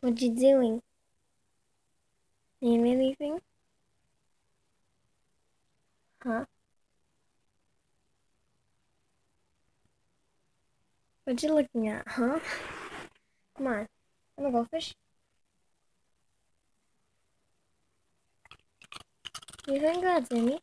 What you doing? Name anything? Huh? What you looking at, huh? Come on. I'm a goldfish. You think that's any?